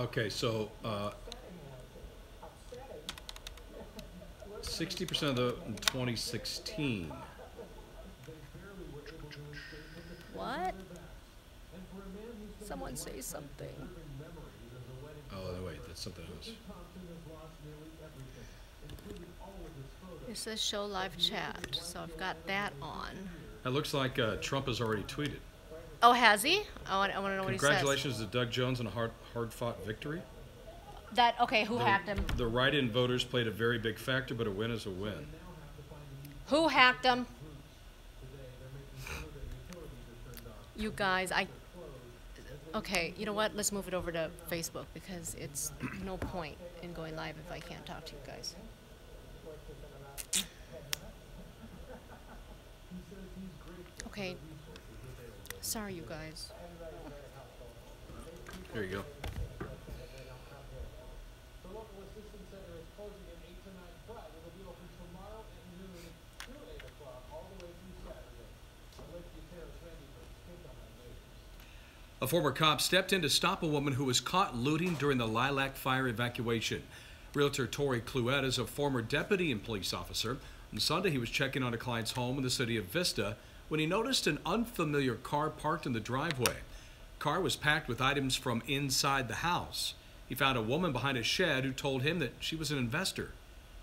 Okay, so, uh, sixty percent of the, in twenty sixteen. What? Someone say something. Oh, no, wait, that's something else. It says show live chat, so I've got that on. It looks like, uh, Trump has already tweeted. Oh, has he? I want, I want to know what he says. Congratulations to Doug Jones on a hard, hard-fought victory. That okay? Who The- hacked him? The write-in voters played a very big factor, but a win is a win. Who hacked him? You guys, I. Okay, you know what? Let's move it over to Facebook because it's no point in going live if I can't talk to you guys. Okay. Sorry, you guys. There you go. The local assistance center is closing at eight to nine It'll be open tomorrow at noon through eight o'clock, all the way through Saturday. Lakeview Terrace, Randy Burns, KCAL News. A former cop stepped in to stop a woman who was caught looting during the Lilac fire evacuation. Realtor Tori Cluette is a former deputy and police officer. On Sunday, he was checking on a client's home in the city of Vista when he noticed an unfamiliar car parked in the driveway. Car was packed with items from inside the house. He found a woman behind a shed who told him that she was an investor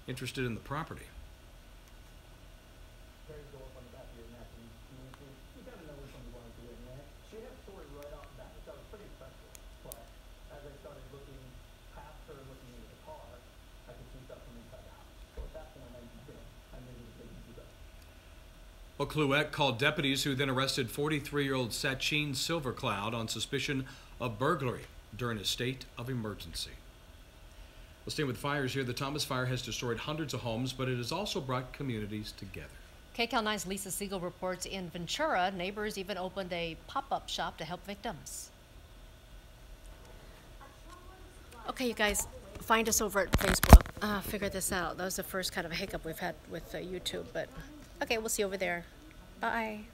interested in the property. Terry's go up on the back of your neck, and you, you, you gotta know which one you want to do in there. She had a story right off the bat, which I was pretty impressed with. But as I started looking past her, looking into the car, I could see stuff from inside the house. So at that point, I, you know, I knew it was big and good. Well, Cluette called deputies who then arrested 43 year old Sachin Silvercloud on suspicion of burglary during a state of emergency. Well, staying with fires here, the Thomas Fire has destroyed hundreds of homes, but it has also brought communities together. KCAL 9's Lisa Siegel reports in Ventura, neighbors even opened a pop up shop to help victims. Okay, you guys, find us over at Facebook. Uh, figure this out. That was the first kind of a hiccup we've had with uh, YouTube, but okay, we'll see you over there. Bye.